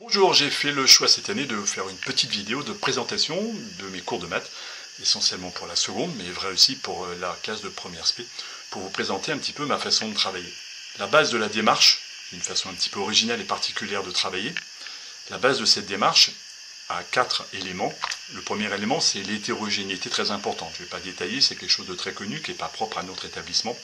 Bonjour, j'ai fait le choix cette année de faire une petite vidéo de présentation de mes cours de maths, essentiellement pour la seconde, mais vrai aussi pour euh, la classe de première SP, pour vous présenter un petit peu ma façon de travailler. La base de la démarche, une façon un petit peu originale et particulière de travailler, la base de cette démarche a quatre éléments. Le premier élément, c'est l'hétérogénéité très importante. Je ne vais pas détailler, c'est quelque chose de très connu qui n'est pas propre à notre établissement.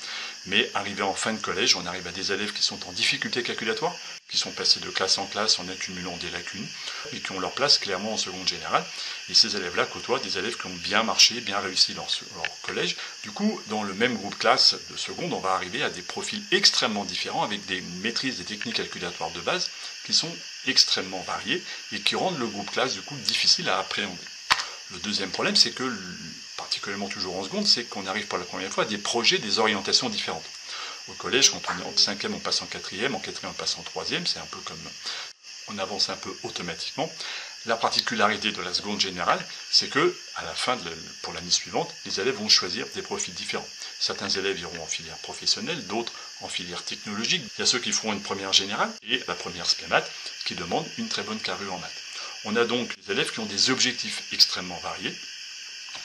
Mais arrivé en fin de collège, on arrive à des élèves qui sont en difficulté calculatoire, qui sont passés de classe en classe en accumulant des lacunes, et qui ont leur place clairement en seconde générale. Et ces élèves-là côtoient des élèves qui ont bien marché, bien réussi dans leur collège. Du coup, dans le même groupe classe de seconde, on va arriver à des profils extrêmement différents, avec des maîtrises des techniques calculatoires de base qui sont extrêmement variées et qui rendent le groupe classe du coup difficile à appréhender. Le deuxième problème, c'est que, particulièrement toujours en seconde, c'est qu'on arrive pour la première fois à des projets, des orientations différentes. Au collège, quand on est en cinquième, on passe en quatrième, en quatrième, on passe en troisième, c'est un peu comme on avance un peu automatiquement. La particularité de la seconde générale, c'est que à la fin, de pour l'année suivante, les élèves vont choisir des profils différents. Certains élèves iront en filière professionnelle, d'autres en filière technologique. Il y a ceux qui feront une première générale et la première spémat qui demandent une très bonne carrure en maths. On a donc des élèves qui ont des objectifs extrêmement variés.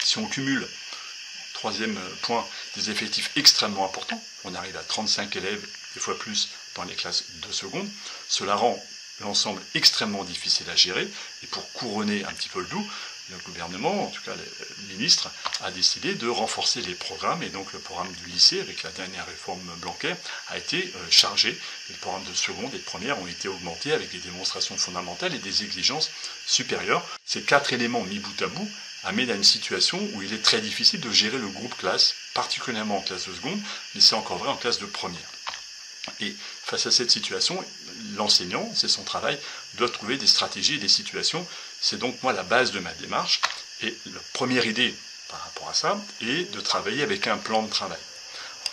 Si on cumule, troisième point, des effectifs extrêmement importants, on arrive à 35 élèves, des fois plus, dans les classes de seconde, cela rend l'ensemble extrêmement difficile à gérer. Et pour couronner un petit peu le tout, le gouvernement, en tout cas le ministre, a décidé de renforcer les programmes et donc le programme du lycée, avec la dernière réforme Blanquer, a été euh, chargé. Les programmes de seconde et de première ont été augmentés avec des démonstrations fondamentales et des exigences supérieures. Ces quatre éléments mis bout à bout amènent à une situation où il est très difficile de gérer le groupe classe, particulièrement en classe de seconde, mais c'est encore vrai en classe de première. Et face à cette situation, l'enseignant, c'est son travail, doit trouver des stratégies et des situations. C'est donc moi la base de ma démarche. Et la première idée par rapport à ça est de travailler avec un plan de travail.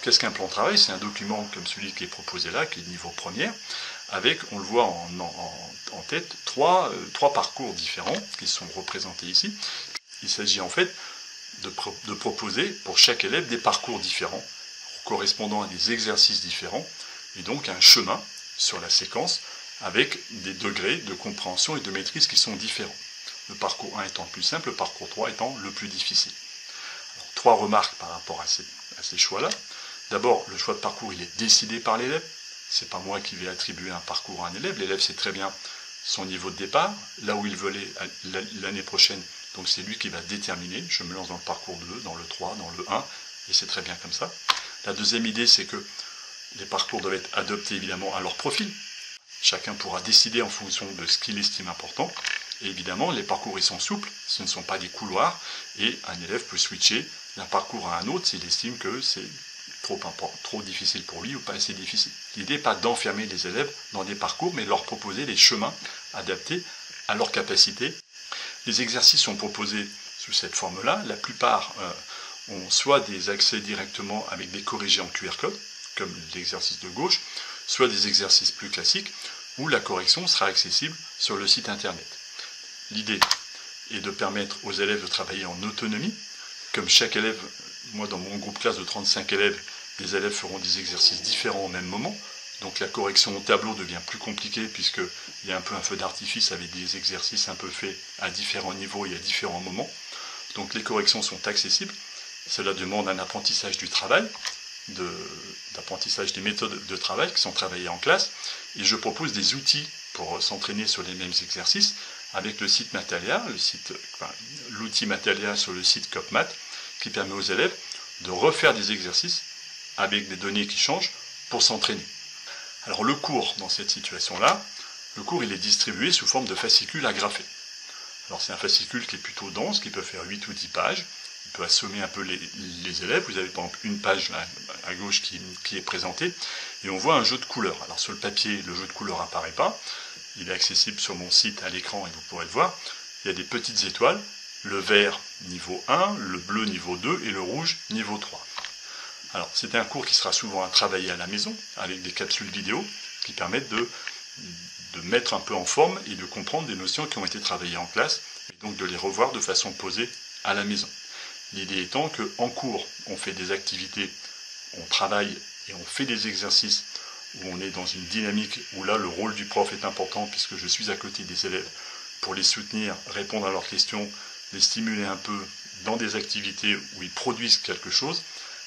Qu'est-ce qu'un plan de travail? C'est un document comme celui qui est proposé là, qui est niveau premier, avec, on le voit en, tête, trois, euh, trois, parcours différents qui sont représentés ici. Il s'agit en fait de, de proposer pour chaque élève des parcours différents, correspondant à des exercices différents, et donc un chemin sur la séquence avec des degrés de compréhension et de maîtrise qui sont différents. Le parcours 1 étant le plus simple, le parcours 3 étant le plus difficile. trois remarques par rapport à ces, choix-là. D'abord, le choix de parcours, il est décidé par l'élève. C'est pas moi qui vais attribuer un parcours à un élève. L'élève sait très bien son niveau de départ, là où il veut aller l'année prochaine. Donc c'est lui qui va déterminer. Je me lance dans le parcours 2, dans le 3, dans le 1, et c'est très bien comme ça. La deuxième idée, c'est que les parcours doivent être adoptés évidemment à leur profil. Chacun pourra décider en fonction de ce qu'il estime important. Évidemment, les parcours sont souples, ce ne sont pas des couloirs, et un élève peut switcher d'un parcours à un autre s'il estime que c'est trop, difficile pour lui ou pas assez difficile. L'idée n'est pas d'enfermer les élèves dans des parcours, mais de leur proposer des chemins adaptés à leurs capacités. Les exercices sont proposés sous cette forme-là. La plupart euh, ont soit des accès directement avec des corrigés en QR code, comme l'exercice de gauche, soit des exercices plus classiques où la correction sera accessible sur le site internet. L'idée est de permettre aux élèves de travailler en autonomie. Comme chaque élève, moi dans mon groupe classe de 35 élèves, les élèves feront des exercices différents au même moment. Donc la correction au tableau devient plus compliquée puisqu'il y a un peu un feu d'artifice avec des exercices un peu faits à différents niveaux et à différents moments. Donc les corrections sont accessibles. Cela demande un apprentissage du travail, d'apprentissage des méthodes de travail qui sont travaillées en classe. Et je propose des outils pour s'entraîner sur les mêmes exercices avec le site Matalia, l'outil Matalia sur le site CopMat, qui permet aux élèves de refaire des exercices avec des données qui changent pour s'entraîner. Alors le cours dans cette situation-là, le cours il est distribué sous forme de fascicules agrafés. Alors c'est un fascicule qui est plutôt dense, qui peut faire 8 ou 10 pages, il peut assommer un peu les, élèves. Vous avez par exemple une page à gauche qui, est présentée et on voit un jeu de couleurs. Alors sur le papier, le jeu de couleurs apparaît pas. Il est accessible sur mon site à l'écran et vous pourrez le voir. Il y a des petites étoiles, le vert niveau 1, le bleu niveau 2 et le rouge niveau 3. Alors c'est un cours qui sera souvent à travailler à la maison avec des capsules vidéo qui permettent de, de mettre un peu en forme et de comprendre des notions qui ont été travaillées en classe et donc de les revoir de façon posée à la maison. L'idée étant qu'en cours, on fait des activités, on travaille et on fait des exercices où on est dans une dynamique où là le rôle du prof est important puisque je suis à côté des élèves pour les soutenir, répondre à leurs questions, les stimuler un peu dans des activités où ils produisent quelque chose.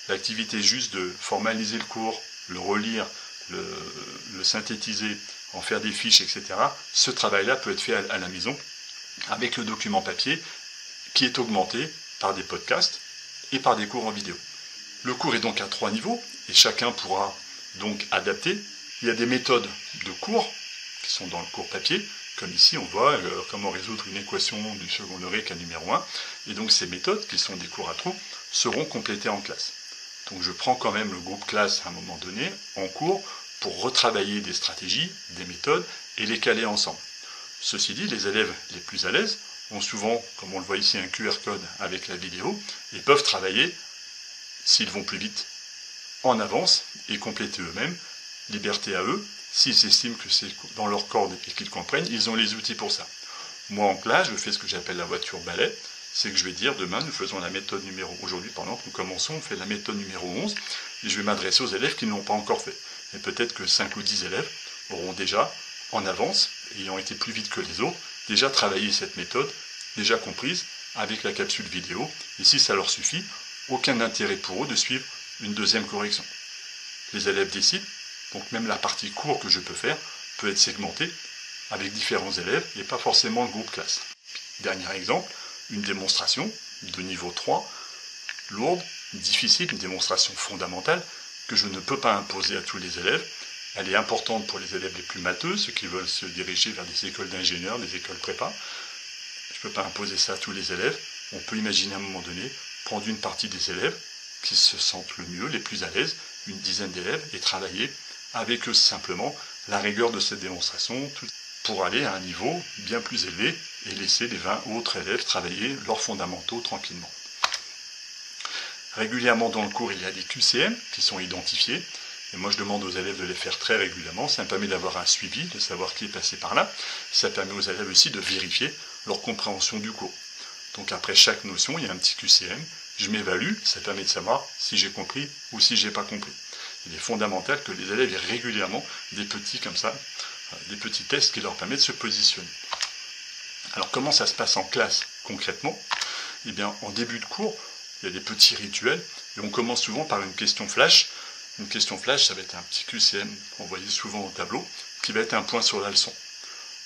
L'activité juste de formaliser le cours, le relire, le, synthétiser, en faire des fiches, etc. Ce travail-là peut être fait à la maison avec le document papier qui est augmenté par des podcasts et par des cours en vidéo. Le cours est donc à trois niveaux et chacun pourra donc adapter. Il y a des méthodes de cours qui sont dans le cours papier, comme ici on voit euh, comment résoudre une équation du second degré cas numéro 1. Et donc ces méthodes, qui sont des cours à trous, seront complétées en classe. Donc je prends quand même le groupe classe à un moment donné en cours pour retravailler des stratégies, des méthodes et les caler ensemble. Ceci dit, les élèves les plus à l'aise ont souvent, comme on le voit ici, un QR code avec la vidéo et peuvent travailler, s'ils vont plus vite, en avance et compléter eux-mêmes. Liberté à eux, s'ils estiment que c'est dans leur corde et qu'ils comprennent, ils ont les outils pour ça. Moi en classe, je fais ce que j'appelle la voiture balai, c'est que je vais dire demain nous faisons la méthode numéro aujourd'hui par exemple nous commençons on fait la méthode numéro 11 et je vais m'adresser aux élèves qui ne l'ont pas encore fait et peut-être que 5 ou 10 élèves auront déjà en avance ayant été plus vite que les autres déjà travaillé cette méthode déjà comprise avec la capsule vidéo et si ça leur suffit aucun intérêt pour eux de suivre une deuxième correction les élèves décident donc même la partie cours que je peux faire peut être segmentée avec différents élèves et pas forcément le groupe classe dernier exemple une démonstration de niveau 3, lourde, difficile, une démonstration fondamentale que je ne peux pas imposer à tous les élèves. Elle est importante pour les élèves les plus matheux, ceux qui veulent se diriger vers des écoles d'ingénieurs, des écoles prépa. Je ne peux pas imposer ça à tous les élèves. On peut imaginer à un moment donné prendre une partie des élèves qui se sentent le mieux, les plus à l'aise, une dizaine d'élèves, et travailler avec eux simplement la rigueur de cette démonstration pour aller à un niveau bien plus élevé et laisser les 20 autres élèves travailler leurs fondamentaux tranquillement. Régulièrement dans le cours, il y a des QCM qui sont identifiés. Et moi, je demande aux élèves de les faire très régulièrement. Ça me permet d'avoir un suivi, de savoir qui est passé par là. Ça permet aux élèves aussi de vérifier leur compréhension du cours. Donc après chaque notion, il y a un petit QCM. Je m'évalue. Ça permet de savoir si j'ai compris ou si j'ai pas compris. Il est fondamental que les élèves aient régulièrement des petits comme ça, euh, des petits tests qui leur permettent de se positionner. Alors comment ça se passe en classe concrètement? Eh bien en début de cours, il y a des petits rituels et on commence souvent par une question flash. Une question flash, ça va être un petit QCM voyait souvent au tableau, qui va être un point sur la leçon.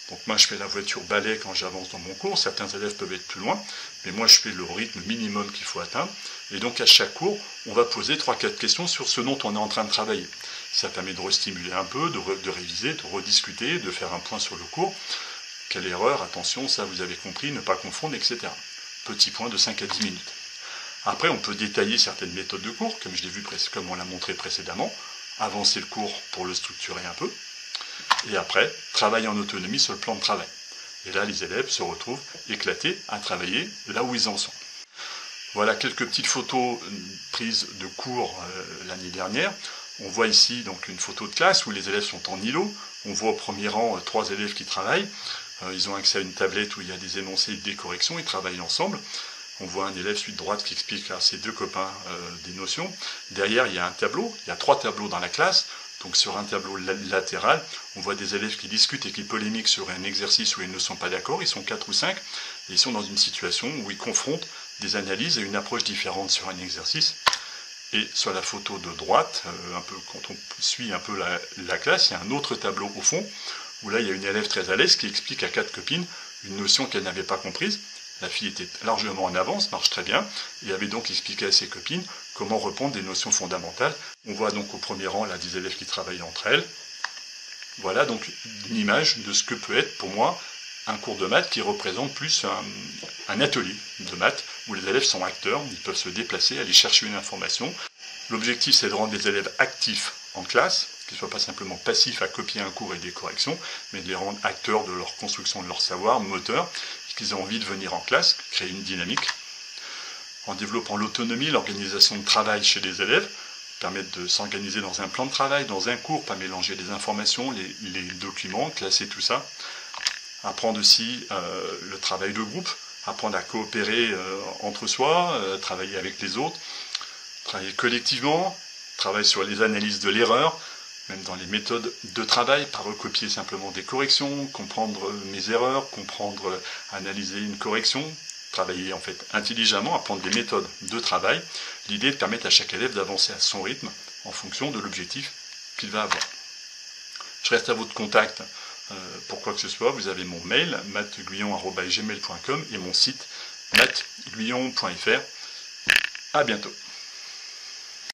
Donc moi je fais la voiture balai quand j'avance dans mon cours, certains élèves peuvent être plus loin, mais moi je fais le rythme minimum qu'il faut atteindre. Et donc à chaque cours, on va poser 3-4 questions sur ce dont on est en train de travailler. Ça permet de restimuler un peu, de, réviser, de rediscuter, de faire un point sur le cours. Quelle erreur, attention, ça vous avez compris, ne pas confondre, etc. Petit point de 5 à 10 minutes. Après, on peut détailler certaines méthodes de cours, comme je l'ai vu, comme on l'a montré précédemment, avancer le cours pour le structurer un peu, et après, travailler en autonomie sur le plan de travail. Et là, les élèves se retrouvent éclatés à travailler là où ils en sont. Voilà quelques petites photos euh, prises de cours euh, l'année dernière. On voit ici donc une photo de classe où les élèves sont en îlot. On voit au premier rang euh, trois élèves qui travaillent. Ils ont accès à une tablette où il y a des énoncés et des corrections, ils travaillent ensemble. On voit un élève suite droite qui explique à ses deux copains des notions. Derrière, il y a un tableau, il y a trois tableaux dans la classe. Donc sur un tableau latéral, on voit des élèves qui discutent et qui polémiquent sur un exercice où ils ne sont pas d'accord. Ils sont quatre ou cinq et ils sont dans une situation où ils confrontent des analyses et une approche différente sur un exercice. Et sur la photo de droite, euh, un peu quand on suit un peu la, la classe, il y a un autre tableau au fond où là il y a une élève très à l'aise qui explique à quatre copines une notion qu'elle n'avait pas comprise. La fille était largement en avance, marche très bien, et avait donc expliqué à ses copines comment répondre des notions fondamentales. On voit donc au premier rang là des élèves qui travaillent entre elles. Voilà donc une image de ce que peut être pour moi un cours de maths qui représente plus un, un atelier de maths où les élèves sont acteurs, ils peuvent se déplacer, aller chercher une information. L'objectif c'est de rendre les élèves actifs en classe, qu'ils ne soient pas simplement passifs à copier un cours et des corrections, mais de les rendre acteurs de leur construction, de leur savoir, moteurs, qu'ils aient envie de venir en classe, créer une dynamique. En développant l'autonomie, l'organisation de travail chez les élèves, permettre de s'organiser dans un plan de travail, dans un cours, pas mélanger les informations, les, documents, classer tout ça. Apprendre aussi euh, le travail de groupe, apprendre à coopérer euh, entre soi, euh, travailler avec les autres, travailler collectivement, travailler sur les analyses de l'erreur, même dans les méthodes de travail, pas recopier simplement des corrections, comprendre mes erreurs, comprendre, analyser une correction, travailler en fait intelligemment, apprendre des méthodes de travail. L'idée est de permettre à chaque élève d'avancer à son rythme en fonction de l'objectif qu'il va avoir. Je reste à votre contact euh, pour quoi que ce soit. Vous avez mon mail mattguillon.gmail.com et mon site mattguillon.fr. À bientôt.